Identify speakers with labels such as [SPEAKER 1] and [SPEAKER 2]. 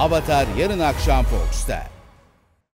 [SPEAKER 1] Avatar yarın akşam Fox'ta.